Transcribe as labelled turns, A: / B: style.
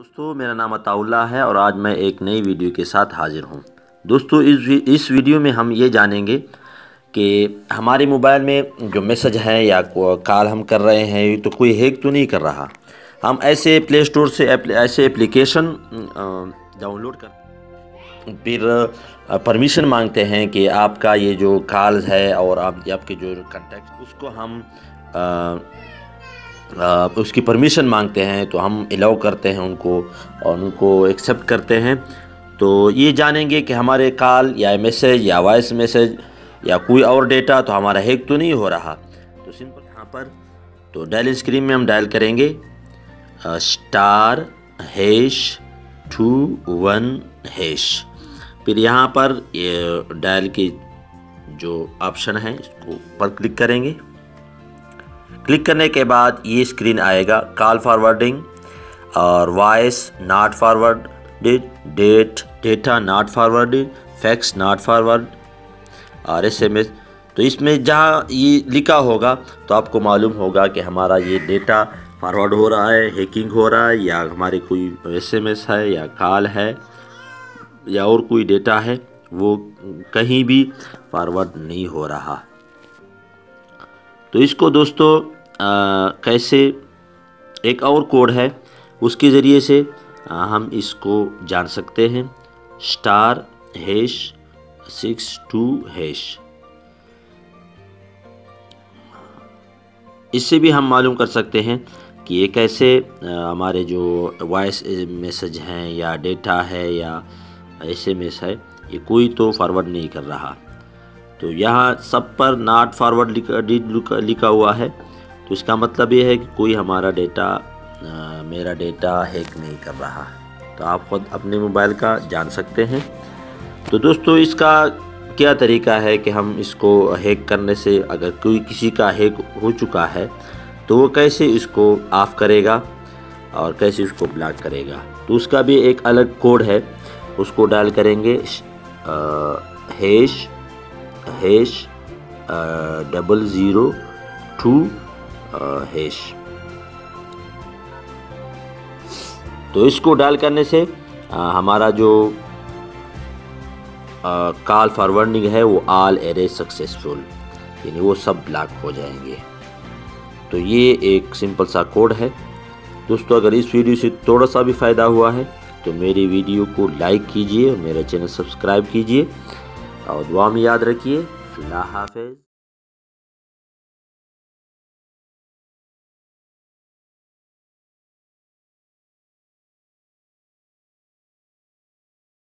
A: दोस्तों मेरा नाम अताउल्ला है और आज मैं एक नई वीडियो के साथ हाज़िर हूँ। दोस्तों इस इस वीडियो में हम ये जानेंगे कि हमारे मोबाइल में जो मैसेज है या कॉल हम कर रहे हैं तो कोई हैक तो नहीं कर रहा। हम ऐसे प्ले स्टोर से ऐसे एप्लीकेशन डाउनलोड कर फिर परमिशन मांगते हैं कि आपका ये जो कॉल्स है और आप आपके जो कंटेक्ट उसको हम आ, उसकी परमिशन मांगते हैं तो हम अलाउ करते हैं उनको और उनको एक्सेप्ट करते हैं। तो ये जानेंगे कि हमारे कॉल या मैसेज या वॉइस मैसेज या कोई और डेटा तो हमारा हैक तो नहीं हो रहा। तो सिंपल यहाँ पर तो डायल स्क्रीन में हम डायल करेंगे। Star hash two one hash फिर यहाँ पर ये डायल की जो ऑप्शन है, इसको पर क्लिक करेंगे। क्लिक करने के बाद ये स्क्रीन आएगा कॉल फॉरवर्डिंग और voice not forward, date, data not forward, fax not forward और एस एम एस तो इसमें जहाँ ये लिखा होगा तो आपको मालूम होगा कि हमारा ये डेटा फॉरवर्ड हो रहा है, हैकिंग हो रहा है या हमारे कोई एस एम एस है या कॉल है या और कोई डेटा है, वो कहीं भी फॉरवर्ड नहीं हो रहा। तो इसको दोस्तों कैसे एक और कोड है उसके ज़रिए से आ, हम इसको जान सकते हैं। Star hash six two hash. इससे भी हम मालूम कर सकते हैं कि ये कैसे हमारे जो वॉइस मैसेज हैं या डेटा है या एसएमएस है ये कोई तो फॉरवर्ड नहीं कर रहा। तो यहाँ सब पर नॉट फॉरवर्ड लिखा लिखा हुआ है। तो इसका मतलब ये है कि कोई हमारा डेटा आ, मेरा डेटा हैक नहीं कर रहा है। तो आप खुद अपने मोबाइल का जान सकते हैं। तो दोस्तों इसका क्या तरीका है कि हम इसको हैक करने से अगर कोई किसी का हैक हो चुका है तो वो कैसे इसको ऑफ़ करेगा और कैसे उसको ब्लॉक करेगा? तो उसका भी एक अलग कोड है। उसको डायल करेंगे hash hash double zero two hash. तो इसको डाल करने से आ, हमारा जो कॉल फॉरवर्डिंग है वो आल एरे सक्सेसफुल यानी वो सब ब्लॉक हो जाएँगे। तो ये एक सिंपल सा कोड है। दोस्तों अगर इस वीडियो से थोड़ा सा भी फ़ायदा हुआ है तो मेरी वीडियो को लाइक कीजिए मेरा चैनल सब्सक्राइब कीजिए। और दुआ में याद रखिए। हाफिज़।